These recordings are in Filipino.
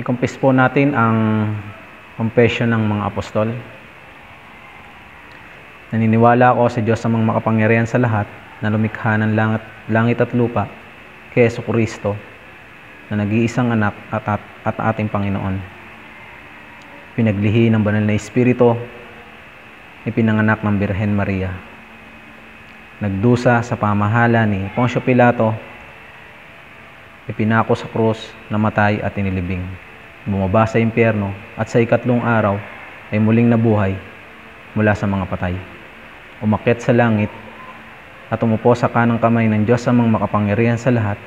I-confess po natin ang confession ng mga apostol. Naniniwala ako sa Diyos amang makapangyarihan sa lahat na lumikha ng langit, langit at lupa kay Yesu Kristo na nag-iisang anak at, at, at ating Panginoon. Pinaglihi ng banal na Espiritu, ipinanganak ng Birhen Maria. Nagdusa sa pamahala ni Poncio Pilato, ipinako sa krus, namatay at inilibing. Bumaba sa impyerno at sa ikatlong araw ay muling nabuhay mula sa mga patay. Umakyat sa langit at umupo sa kanang kamay ng Diyos amang makapangyarihan sa lahat.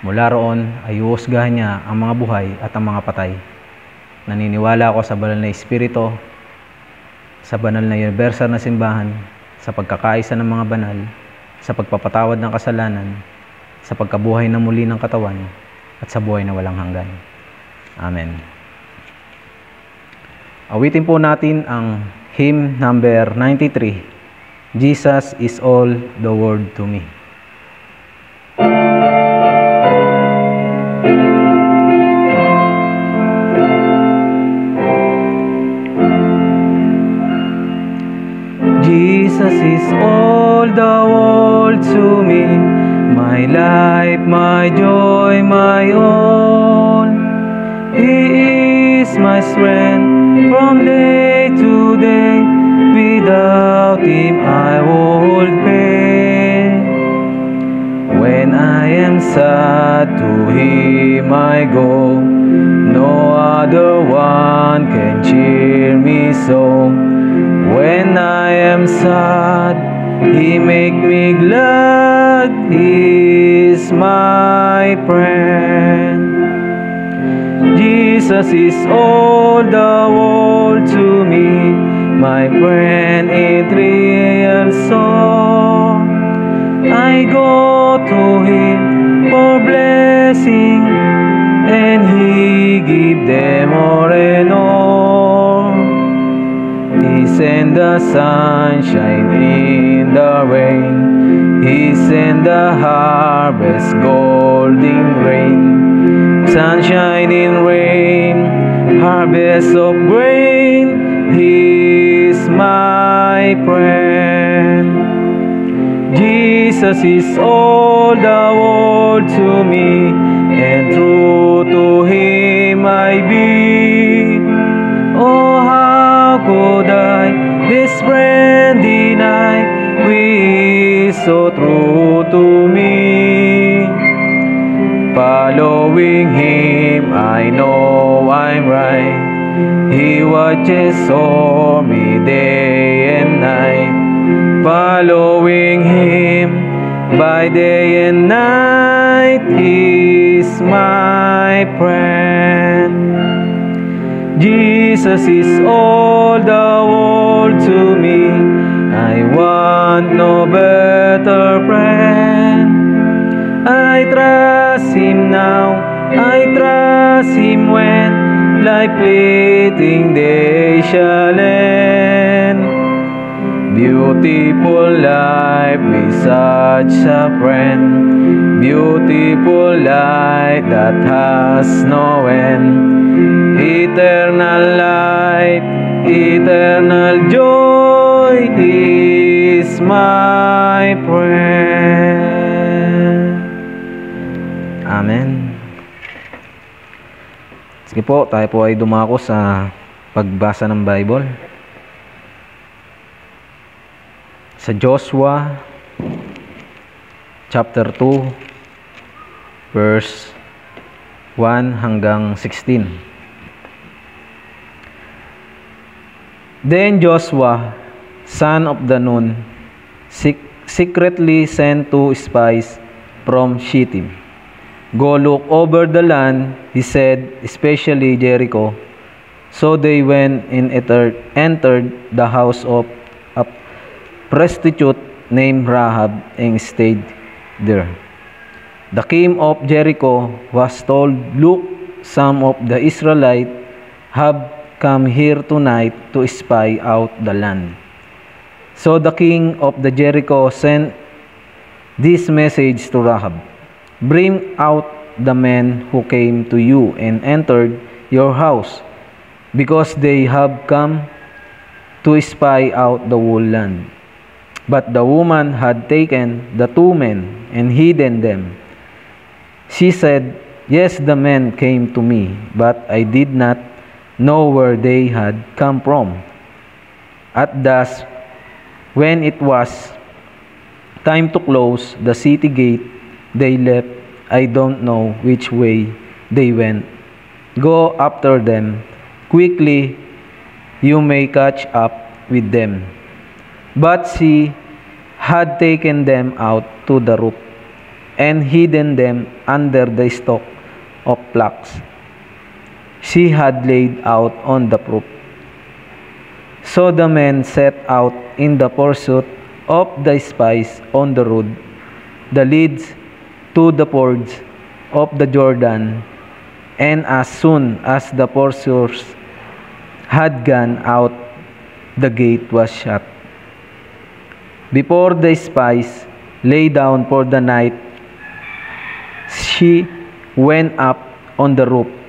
Mula roon ay uusgahan niya ang mga buhay at ang mga patay. Naniniwala ako sa banal na Espiritu, sa banal na universal na simbahan, sa pagkakaisa ng mga banal, sa pagpapatawad ng kasalanan, sa pagkabuhay na muli ng katawan, at sa buhay na walang hanggan. Amen. Awitin po natin ang hymn number 93, Jesus is all the world to me. Life, my joy, my all. He is my strength from day to day. Without Him, I would fail. When I am sad, to Him I go. No other one can cheer me so. When I am sad, He make me glad. He is my friend. Jesus is all the world to me, my friend in real song. I go to Him for blessing, and He give them all and all. Send the sunshine in the rain. He send the harvest golden rain. Sunshine in rain, harvest of grain. He's my friend. Jesus is all the world to me, and true to Him I be. Oh, could this friend deny? We so true to me. Following him, I know I'm right. He watches over me day and night. Following him by day and night, he's my friend. Jesus is all the world to me. I want no better friend. I trust him now, I trust him when life fleeting day shall end. Beautiful life with such a friend, beautiful life that has no end. Eternal life, eternal joy is my friend. Amen. Sige po, tayo po ay dumako sa pagbasa ng Bible. Sa Joshua chapter 2 verse 1 hanggang 16. Then Joshua, son of the Nun, sec- secretly sent two spies from Shittim. Go look over the land, he said, especially Jericho. So they went and entered the house of a prostitute named Rahab and stayed there. The king of Jericho was told, Look, some of the Israelites have come here tonight to spy out the land. So the king of the Jericho sent this message to Rahab Bring out the men who came to you and entered your house, because they have come to spy out the whole land. But the woman had taken the two men and hidden them. She said, Yes, the men came to me, but I did not know where they had come from. At thus, when it was time to close the city gate, they left. I don't know which way they went. Go after them. Quickly, you may catch up with them. But she had taken them out to the roof and hidden them under the stalk of flax she had laid out on the roof. So the men set out in the pursuit of the spies on the road that leads to the fords of the Jordan, and as soon as the pursuers had gone out, the gate was shut. Before the spies lay down for the night, she went up on the roof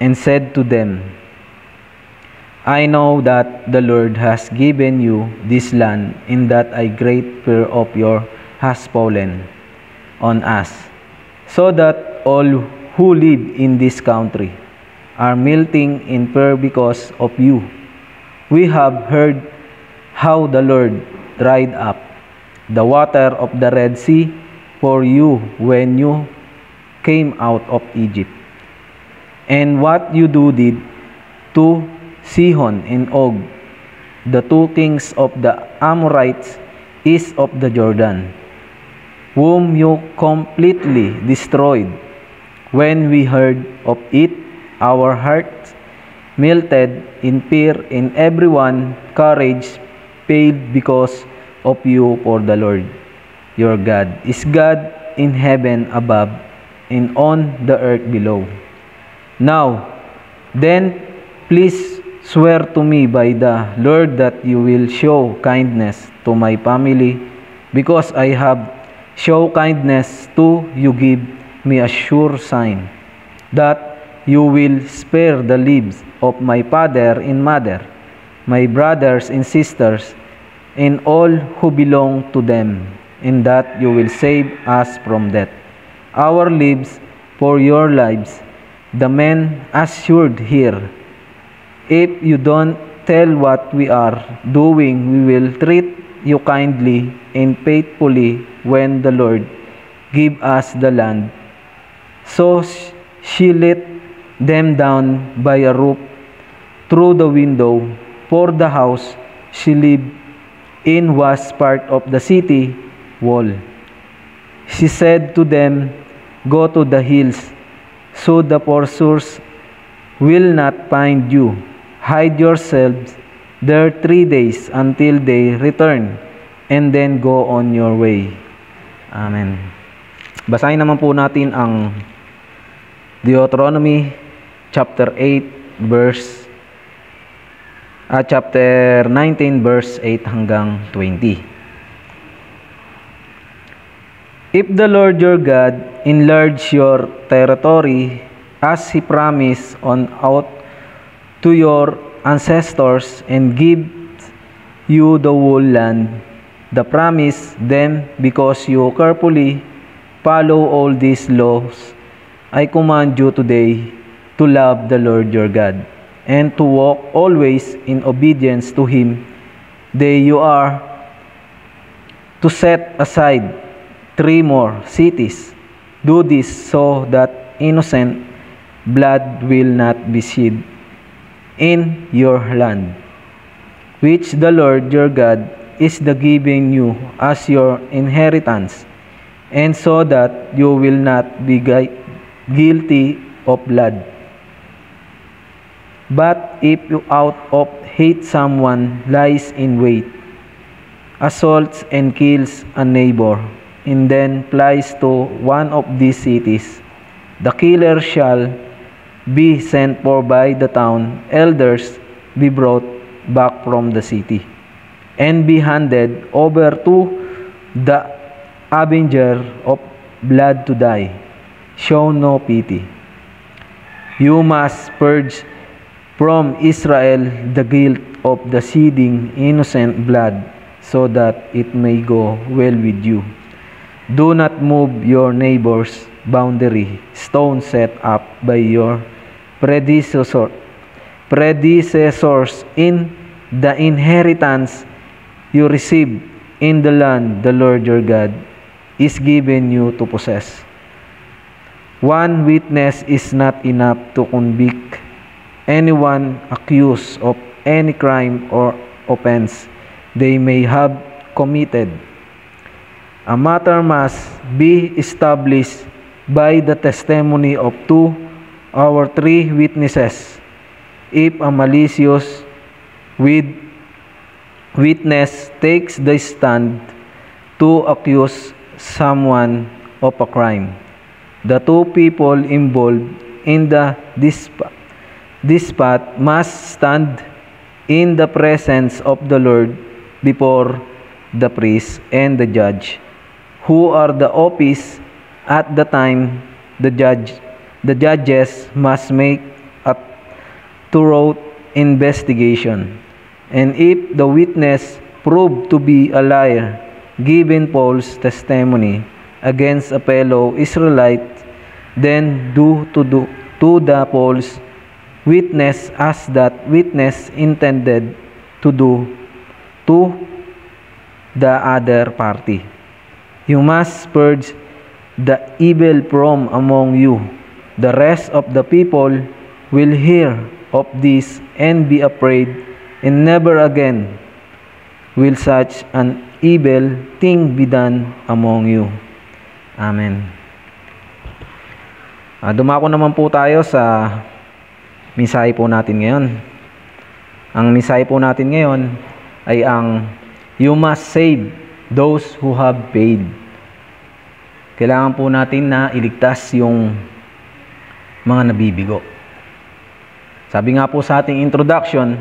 and said to them, I know that the Lord has given you this land, in that a great fear of your has fallen on us, so that all who live in this country are melting in fear because of you. We have heard how the Lord dried up the water of the Red Sea for you when you came out of Egypt and what you do did to Sihon and Og, the two kings of the Amorites east of the Jordan, whom you completely destroyed. When we heard of it, our hearts melted in fear, and everyone courage failed because of you, for the Lord your God is God in heaven above and on the earth below. Now, then, please swear to me by the Lord that you will show kindness to my family, because I have show kindness to you give me a sure sign that you will spare the lives of my father and mother, my brothers and sisters, and all who belong to them, and that you will save us from death. Our lives for your lives the men assured here, If you don't tell what we are doing, we will treat you kindly and faithfully when the Lord give us the land. So she let them down by a rope through the window, for the house she lived in was part of the city wall. She said to them, Go to the hills so the pursuers will not find you. Hide yourselves there three days until they return, and then go on your way. Amen. Basahin naman po natin ang Deuteronomy chapter 8 verse uh, chapter 19 verse 8 hanggang 20. If the Lord your God enlarge your territory as He promised on out to your ancestors and give you the whole land, the promise them because you carefully follow all these laws, I command you today to love the Lord your God and to walk always in obedience to Him. They you are to set aside three more cities. Do this so that innocent blood will not be shed in your land, which the Lord your God is the giving you as your inheritance, and so that you will not be guilty of blood. But if you out of hate someone lies in wait, assaults and kills a neighbor, and then flies to one of these cities, the killer shall be sent for by the town elders be brought back from the city and be handed over to the avenger of blood to die. show no pity. You must purge from Israel the guilt of the shedding innocent blood, so that it may go well with you. Do not move your neighbor's boundary, stone set up by your predecessor, predecessors in the inheritance you receive in the land the Lord your God is given you to possess. One witness is not enough to convict anyone accused of any crime or offense they may have committed. A matter must be established by the testimony of two or three witnesses. If a malicious with witness takes the stand to accuse someone of a crime, the two people involved in the disp- dispute must stand in the presence of the Lord before the priest and the judge, who are the office at the time the judge the judges must make a thorough investigation. And if the witness proved to be a liar, given false testimony against a fellow Israelite, then do to do to the false witness as that witness intended to do to the other party. You must purge the evil from among you. The rest of the people will hear of this and be afraid, and never again will such an evil thing be done among you. Amen. Uh, dumako naman po tayo sa misahe po natin ngayon. Ang misahe po natin ngayon ay ang You must save those who have paid. Kailangan po natin na iligtas yung mga nabibigo. Sabi nga po sa ating introduction,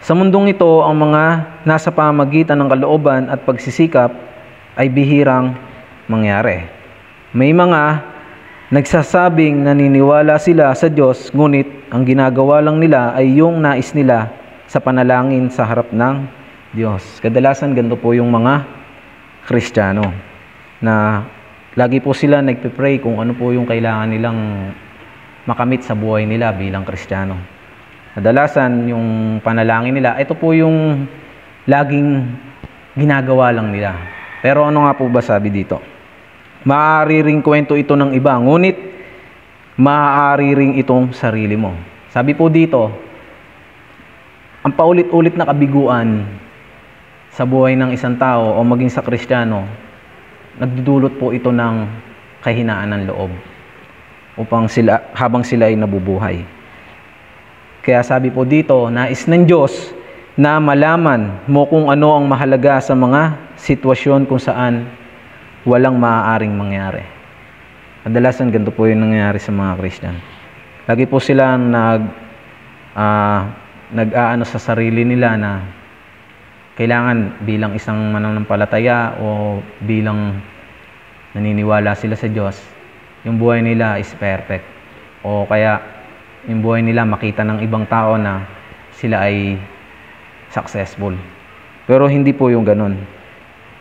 sa mundong ito, ang mga nasa pamagitan ng kalooban at pagsisikap ay bihirang mangyari. May mga nagsasabing naniniwala sila sa Diyos, ngunit ang ginagawa lang nila ay yung nais nila sa panalangin sa harap ng Diyos. Kadalasan ganito po yung mga Kristiyano na lagi po sila nagpe-pray kung ano po yung kailangan nilang makamit sa buhay nila bilang Kristiyano. Kadalasan yung panalangin nila, ito po yung laging ginagawa lang nila. Pero ano nga po ba sabi dito? Maaari ring kwento ito ng iba, ngunit maaari ring itong sarili mo. Sabi po dito, ang paulit-ulit na kabiguan sa buhay ng isang tao o maging sa Kristiyano, nagdudulot po ito ng kahinaan ng loob upang sila, habang sila ay nabubuhay. Kaya sabi po dito, nais ng Diyos na malaman mo kung ano ang mahalaga sa mga sitwasyon kung saan walang maaaring mangyari. Kadalasan ganito po yung nangyayari sa mga Christian. Lagi po sila nag uh, nag-aano sa sarili nila na kailangan bilang isang mananampalataya o bilang naniniwala sila sa Diyos, yung buhay nila is perfect. O kaya yung buhay nila makita ng ibang tao na sila ay successful. Pero hindi po yung ganun.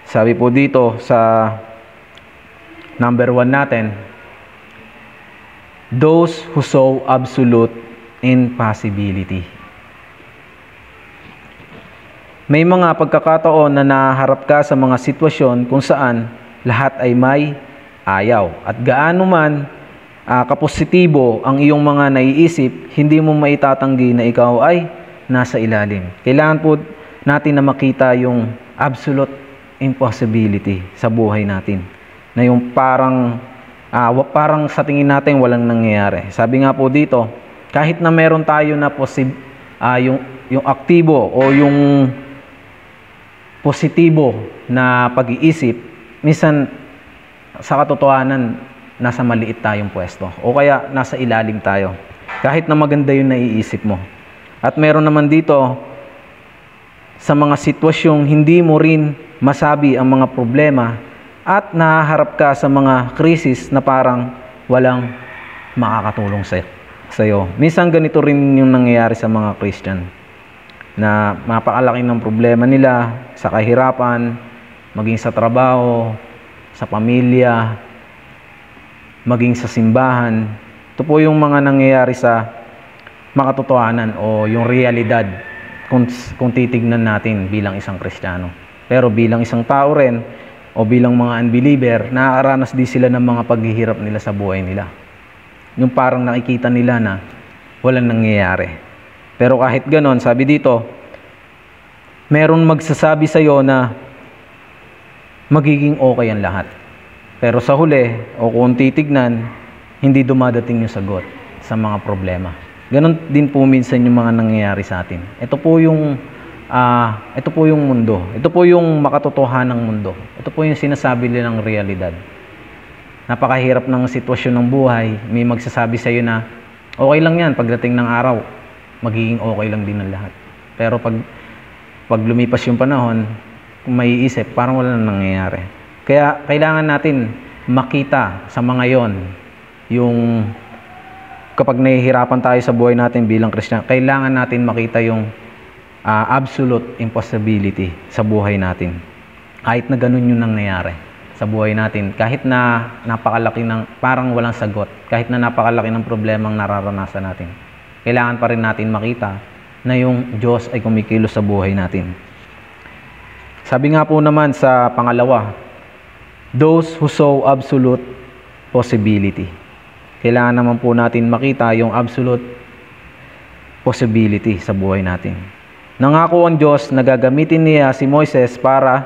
Sabi po dito sa number one natin, those who show absolute impossibility. May mga pagkakataon na naharap ka sa mga sitwasyon kung saan lahat ay may ayaw. At gaano man uh, kapositibo ang iyong mga naiisip, hindi mo maitatanggi na ikaw ay nasa ilalim. Kailangan po natin na makita yung absolute impossibility sa buhay natin. Na yung parang uh, parang sa tingin natin walang nangyayari. Sabi nga po dito, kahit na meron tayo na posib uh, yung yung aktibo o yung positibo na pag-iisip, minsan sa katotohanan, nasa maliit tayong pwesto. O kaya nasa ilalim tayo. Kahit na maganda yung naiisip mo. At meron naman dito, sa mga sitwasyong hindi mo rin masabi ang mga problema at nahaharap ka sa mga krisis na parang walang makakatulong sa sa'yo. Minsan ganito rin yung nangyayari sa mga Christian na mapakalaki ng problema nila sa kahirapan, maging sa trabaho, sa pamilya, maging sa simbahan. Ito po yung mga nangyayari sa makatotohanan o yung realidad kung, kung titignan natin bilang isang Kristiyano. Pero bilang isang tao rin o bilang mga unbeliever, nakakaranas din sila ng mga paghihirap nila sa buhay nila. Yung parang nakikita nila na walang nangyayari. Pero kahit ganon, sabi dito, meron magsasabi sa iyo na magiging okay ang lahat. Pero sa huli, o kung titignan, hindi dumadating yung sagot sa mga problema. Ganon din po minsan yung mga nangyayari sa atin. Ito po yung uh, ito po yung mundo. Ito po yung makatotohanang mundo. Ito po yung sinasabi nilang realidad napakahirap ng sitwasyon ng buhay, may magsasabi sa iyo na okay lang yan pagdating ng araw, magiging okay lang din ang lahat. Pero pag pag lumipas yung panahon, kung may isip, parang wala nang nangyayari. Kaya kailangan natin makita sa mga yon yung kapag nahihirapan tayo sa buhay natin bilang Kristiyano, kailangan natin makita yung uh, absolute impossibility sa buhay natin. Kahit na ganun yung nangyayari sa buhay natin. Kahit na napakalaki ng, parang walang sagot, kahit na napakalaki ng problemang nararanasan natin, kailangan pa rin natin makita na yung Diyos ay kumikilos sa buhay natin. Sabi nga po naman sa pangalawa, those who saw absolute possibility. Kailangan naman po natin makita yung absolute possibility sa buhay natin. Nangako ang Diyos na gagamitin niya si Moises para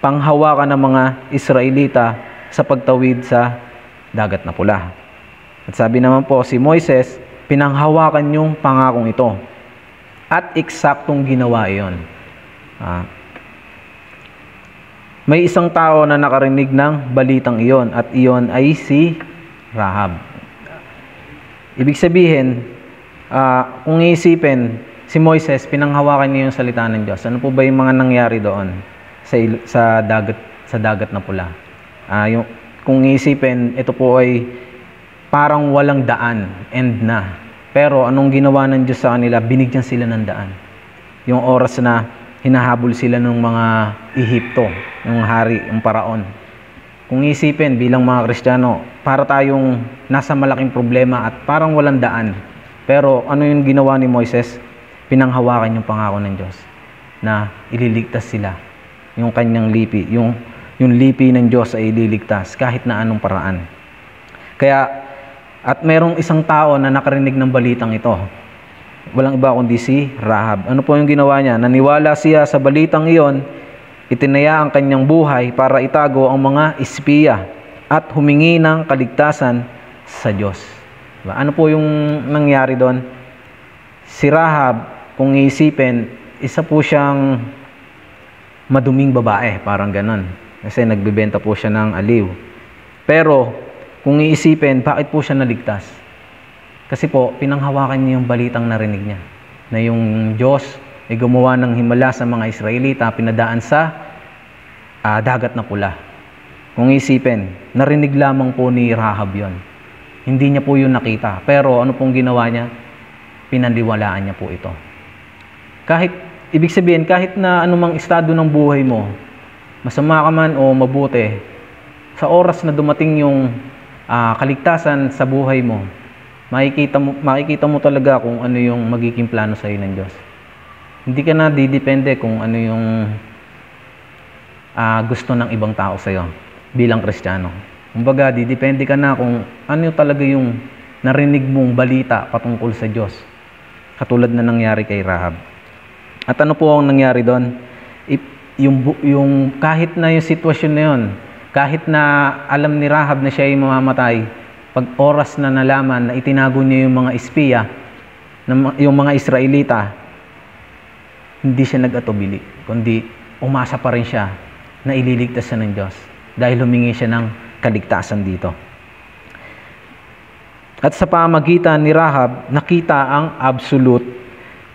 panghawakan ng mga Israelita sa pagtawid sa dagat na pula. At sabi naman po si Moises, pinanghawakan yung pangakong ito. At eksaktong ginawa iyon. Ah, may isang tao na nakarinig ng balitang iyon at iyon ay si Rahab. Ibig sabihin, uh, kung iisipin, si Moises, pinanghawakan niya yung salita ng Diyos. Ano po ba yung mga nangyari doon? sa, sa dagat sa dagat na pula. Uh, yung, kung iisipin, ito po ay parang walang daan, end na. Pero anong ginawa ng Diyos sa kanila? Binigyan sila ng daan. Yung oras na hinahabol sila ng mga Ehipto, yung hari, yung paraon. Kung isipin bilang mga Kristiyano, para tayong nasa malaking problema at parang walang daan. Pero ano yung ginawa ni Moises? Pinanghawakan yung pangako ng Diyos na ililigtas sila yung kanyang lipi, yung, yung lipi ng Diyos ay ililigtas kahit na anong paraan. Kaya, at merong isang tao na nakarinig ng balitang ito. Walang iba kundi si Rahab. Ano po yung ginawa niya? Naniwala siya sa balitang iyon, itinaya ang kanyang buhay para itago ang mga espiya at humingi ng kaligtasan sa Diyos. Diba? Ano po yung nangyari doon? Si Rahab, kung iisipin, isa po siyang maduming babae, parang ganon. Kasi nagbebenta po siya ng aliw. Pero, kung iisipin, bakit po siya naligtas? Kasi po, pinanghawakan niya yung balitang narinig niya. Na yung Diyos ay gumawa ng himala sa mga Israelita, pinadaan sa uh, dagat na pula. Kung isipin, narinig lamang po ni Rahab yon. Hindi niya po yun nakita. Pero ano pong ginawa niya? Pinandiwalaan niya po ito. Kahit Ibig sabihin, kahit na anumang estado ng buhay mo, masama ka man o mabuti, sa oras na dumating yung uh, kaligtasan sa buhay mo, makikita mo, makikita mo talaga kung ano yung magiging plano sa iyo ng Diyos. Hindi ka na didepende kung ano yung uh, gusto ng ibang tao sa iyo bilang Kristiyano. Kumbaga, didepende ka na kung ano talaga yung narinig mong balita patungkol sa Diyos. Katulad na nangyari kay Rahab. At ano po ang nangyari doon? Yung, yung kahit na yung sitwasyon na yun, kahit na alam ni Rahab na siya ay mamamatay, pag oras na nalaman na itinago niya yung mga espiya, yung mga Israelita, hindi siya nag-atubili, kundi umasa pa rin siya na ililigtas siya ng Diyos dahil humingi siya ng kaligtasan dito. At sa pamagitan ni Rahab, nakita ang absolute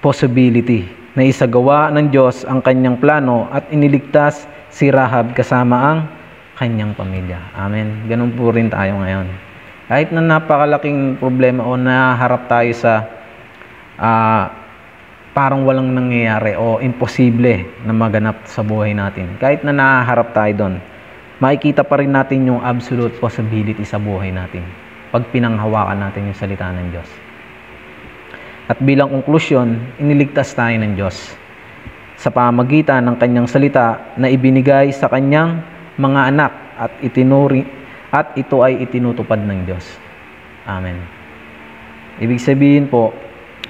possibility na isagawa ng Diyos ang kanyang plano at iniligtas si Rahab kasama ang kanyang pamilya. Amen. Ganun po rin tayo ngayon. Kahit na napakalaking problema o naharap tayo sa ah, parang walang nangyayari o imposible na maganap sa buhay natin. Kahit na nahaharap tayo doon, makikita pa rin natin yung absolute possibility sa buhay natin pag pinanghawakan natin yung salita ng Diyos. At bilang konklusyon, iniligtas tayo ng Diyos sa pamagitan ng kanyang salita na ibinigay sa kanyang mga anak at itinuri at ito ay itinutupad ng Diyos. Amen. Ibig sabihin po,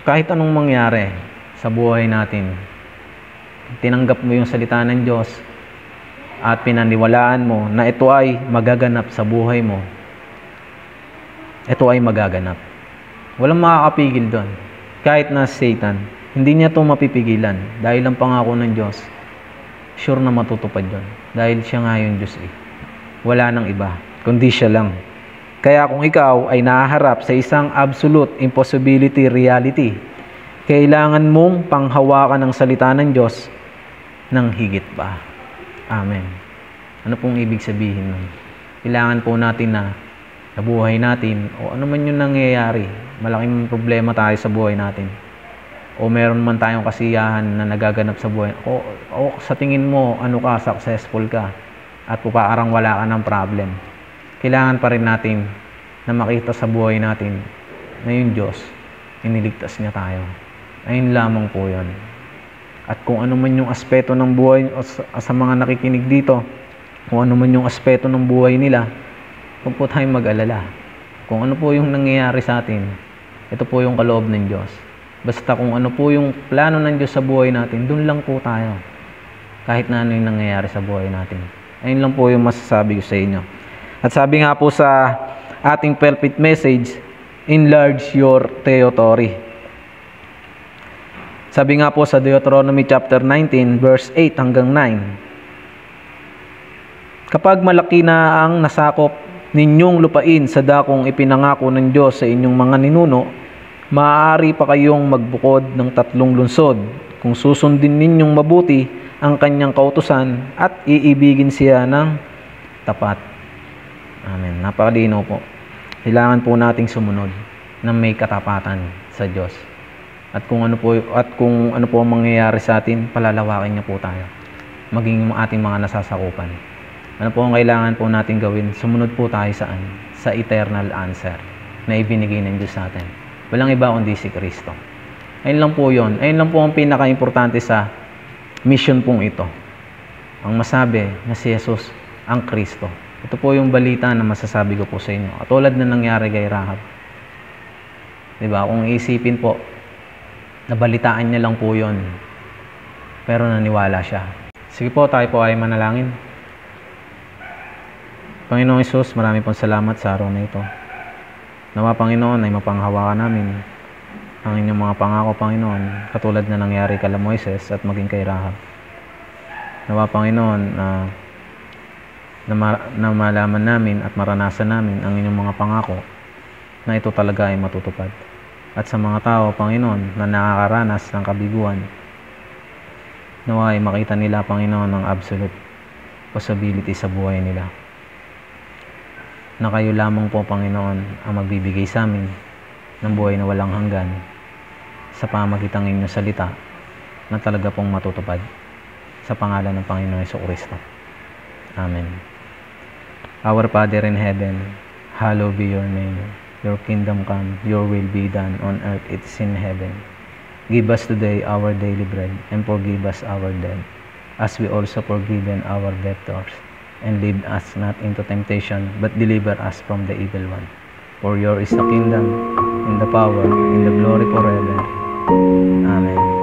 kahit anong mangyari sa buhay natin, tinanggap mo yung salita ng Diyos at pinaniwalaan mo na ito ay magaganap sa buhay mo, ito ay magaganap. Walang makakapigil doon. Kahit na Satan, hindi niya ito mapipigilan dahil ang pangako ng Diyos, sure na matutupad yun. Dahil siya nga yung Diyos eh. Wala nang iba, kundi siya lang. Kaya kung ikaw ay nahaharap sa isang absolute impossibility reality, kailangan mong panghawakan ng salita ng Diyos ng higit pa. Amen. Ano pong ibig sabihin nun? Kailangan po natin na sa buhay natin o ano man yung nangyayari, malaking problema tayo sa buhay natin. O meron man tayong kasiyahan na nagaganap sa buhay. O, o sa tingin mo, ano ka, successful ka at pupaarang wala ka ng problem. Kailangan pa rin natin na makita sa buhay natin na yung Diyos, iniligtas niya tayo. Ayun lamang po yun. At kung ano man yung aspeto ng buhay o sa, sa mga nakikinig dito, kung ano man yung aspeto ng buhay nila, huwag po tayong mag-alala. Kung ano po yung nangyayari sa atin, ito po yung kaloob ng Diyos. Basta kung ano po yung plano ng Diyos sa buhay natin, dun lang po tayo. Kahit na ano yung nangyayari sa buhay natin. Ayun lang po yung masasabi ko sa inyo. At sabi nga po sa ating pulpit message, enlarge your territory. Sabi nga po sa Deuteronomy chapter 19 verse 8 hanggang 9. Kapag malaki na ang nasakop ninyong lupain sa dakong ipinangako ng Diyos sa inyong mga ninuno, maaari pa kayong magbukod ng tatlong lunsod kung susundin ninyong mabuti ang kanyang kautusan at iibigin siya ng tapat. Amen. Napakalino po. Kailangan po nating sumunod na may katapatan sa Diyos. At kung ano po at kung ano po ang mangyayari sa atin, palalawakin niya po tayo. Maging yung ating mga nasasakupan. Ano po ang kailangan po natin gawin? Sumunod po tayo saan? Sa eternal answer na ibinigay ng Diyos sa atin. Walang iba kundi si Kristo. Ayun lang po yon. Ayun lang po ang pinaka-importante sa mission pong ito. Ang masabi na si Jesus ang Kristo. Ito po yung balita na masasabi ko po sa inyo. Katulad na nangyari kay Rahab. Diba? Kung isipin po, nabalitaan niya lang po yon pero naniwala siya sige po tayo po ay manalangin Panginoong Isus marami pong salamat sa araw na ito nawa Panginoon ay mapanghawakan namin ang inyong mga pangako Panginoon katulad na nangyari kala Moises at maging kay Rahab nawa Panginoon na na, na malaman namin at maranasan namin ang inyong mga pangako na ito talaga ay matutupad at sa mga tao, Panginoon, na nakakaranas ng kabiguan. Naway makita nila, Panginoon, ang absolute possibility sa buhay nila. Na kayo lamang po, Panginoon, ang magbibigay sa amin ng buhay na walang hanggan sa pamagitan ng inyong salita na talaga pong matutupad sa pangalan ng Panginoon Yeso Kristo. Amen. Our Father in heaven, hallowed be your name. Your kingdom come, your will be done on earth it is in heaven. Give us today our daily bread, and forgive us our debt, as we also forgiven our debtors and lead us not into temptation, but deliver us from the evil one. For your is the kingdom, and the power, and the glory forever. Amen.